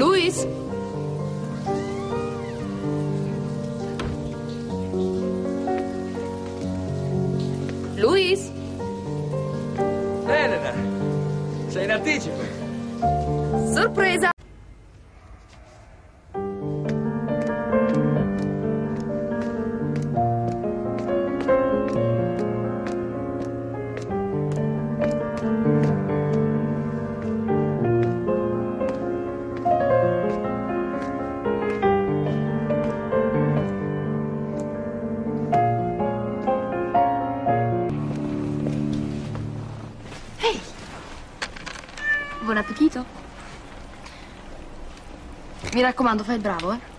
Luis? Luis? Elena, sei in anticipo. Sorpresa! Buon appetito. Mi raccomando, fai il bravo, eh?